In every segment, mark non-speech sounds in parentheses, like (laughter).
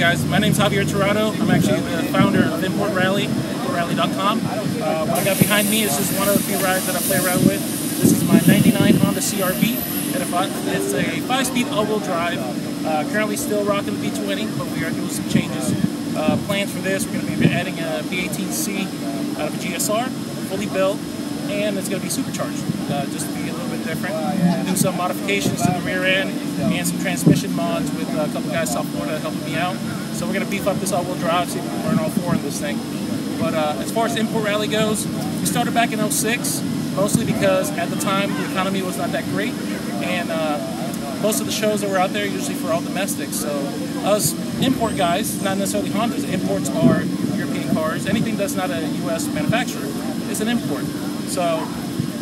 guys, my name's Javier Tirado. I'm actually the founder of Import Rally, importrally.com. Uh, what I got behind me is just one of the few rides that I play around with. This is my 99 Honda CRV. It's a five-speed all-wheel drive. Uh, currently still rocking the B20, but we are doing some changes. Uh, plans for this, we're going to be adding a B18C out of a GSR, fully built, and it's going to be supercharged, uh, just to be different. Do some modifications to the rear end and some transmission mods with a couple guys South Florida helping me out. So we're going to beef up this all-wheel drive, see if we can burn all four in this thing. But uh, as far as import rally goes, we started back in 06, mostly because at the time the economy was not that great, and uh, most of the shows that were out there usually for all domestics. So us import guys, not necessarily Hondas, imports are European cars. Anything that's not a U.S. manufacturer is an import. So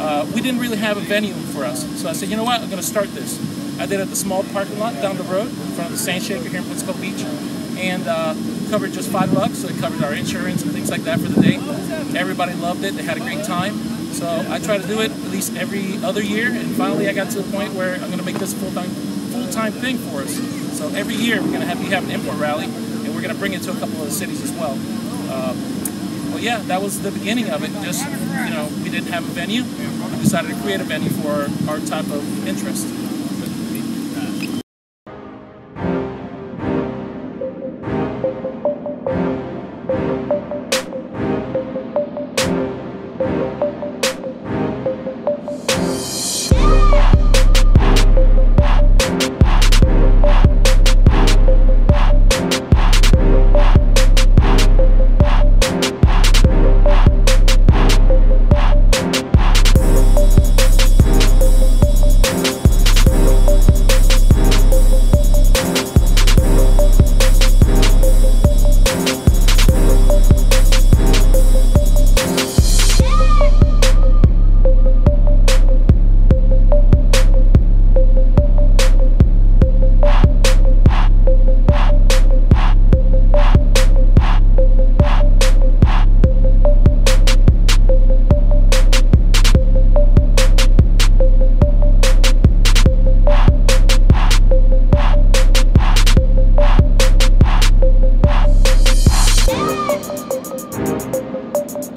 uh, we didn't really have a venue for us. So I said, you know what, I'm going to start this. I did it at the small parking lot down the road in front of the Sand Shaker here in Pensacola Beach. And uh, covered just five bucks, so it covered our insurance and things like that for the day. Everybody loved it, they had a great time. So I try to do it at least every other year, and finally I got to the point where I'm going to make this a full-time full-time thing for us. So every year we're going to have we have an import rally, and we're going to bring it to a couple of the cities as well. Well, yeah, that was the beginning of it. Just you know, we didn't have a venue. We decided to create a venue for our, our type of interest.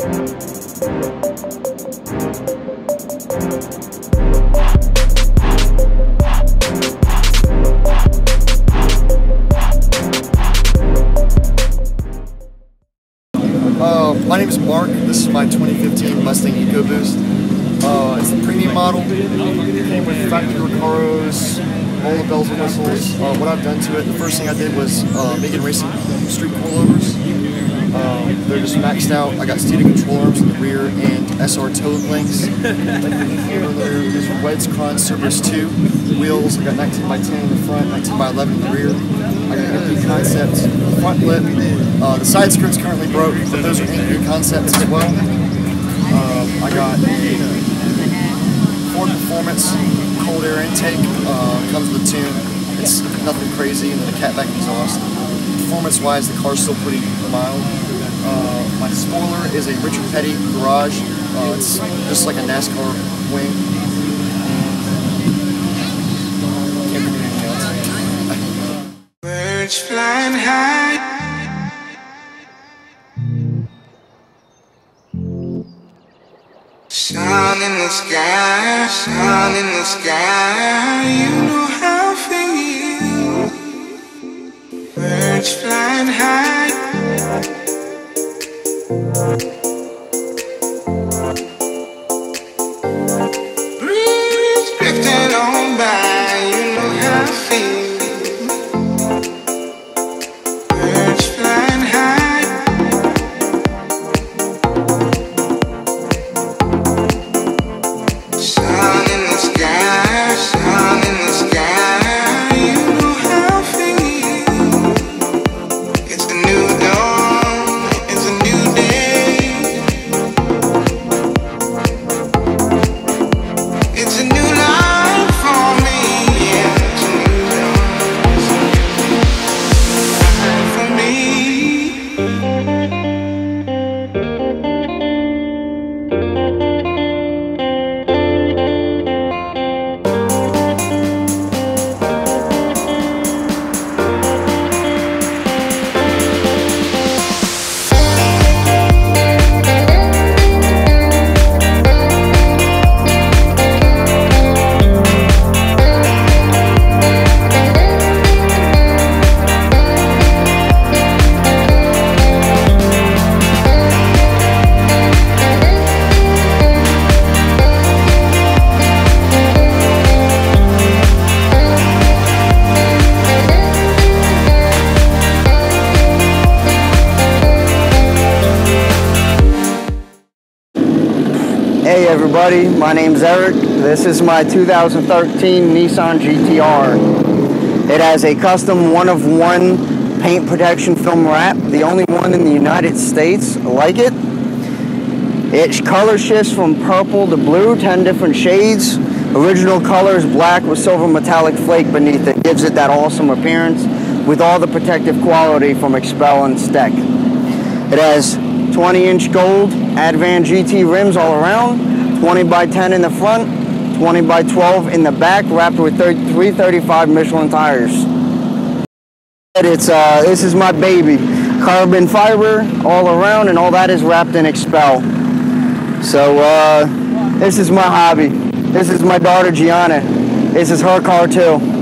Uh, my name is Mark. This is my 2015 Mustang EcoBoost. Uh, it's the premium model. It came with factory Recaros, all the bells and whistles. Uh, what I've done to it, the first thing I did was uh, Megan Racing street coilovers. Maxed out. I got Steeda control arms in the rear and SR toe links. (laughs) These are Weds Kranze Cerberus 2 wheels. I got 19 by 10 in the front, 19 by 11 in the rear. I got MP concepts, front lip. Uh, the side skirt's currently broke, but those are MP concepts as well. Um, I got Ford Performance cold air intake. Uh, comes with a tune. It's nothing crazy, and then a catback exhaust. Performance-wise, the car's still pretty mild. Is a Richard Petty Garage. Uh, it's just like a NASCAR wing. Birds flying high. Sun in the sky, sun in the sky. You know how I feel. Birds flying high. Breeze everybody. My name's Eric. This is my 2013 Nissan GTR. It has a custom one of one paint protection film wrap, the only one in the United States like it. It color shifts from purple to blue, 10 different shades. Original color is black with silver metallic flake beneath it. Gives it that awesome appearance with all the protective quality from XPEL and STEK. It has 20 inch gold Advan GT rims all around, 20 by 10 in the front, 20 by 12 in the back, wrapped with 335 Michelin tires. It's uh, this is my baby, carbon fiber all around, and all that is wrapped in XPEL. So uh, this is my hobby. This is my daughter Gianna. This is her car too.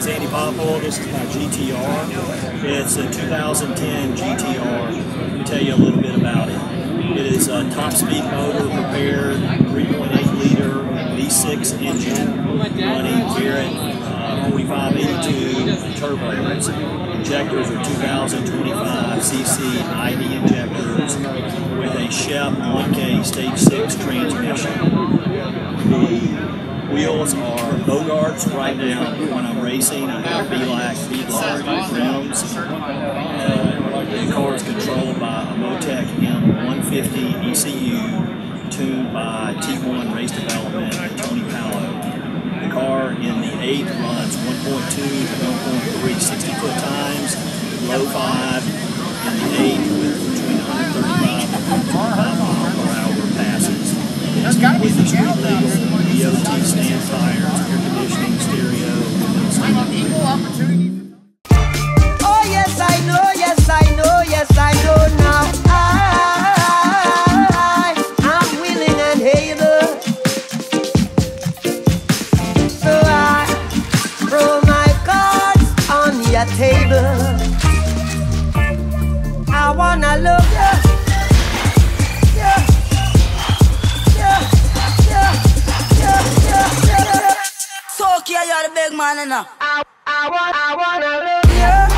It's Andy Popovich. My GTR. It's a 2010 GTR. Let me tell you a little bit about it. It is a top speed motor prepared 3.8 liter V6 engine running Garrett uh, 4582 turbos. Injectors are 2025 cc ID injectors with a Shep 1K stage 6 transmission. The wheels are Bogarts right now when I'm racing. I have B-Lac, B-Large rims. Uh, the car is controlled by a Motec M150 ECU tuned by T1 Race Development and Tony Palo. The car in the 8 runs 1.2 to 1.3 60 foot times, low 5 in the 8 with between 135 and 125 mile per hour passes. It's completely street legal. DOT man enough. I, I, want, I wanna love you.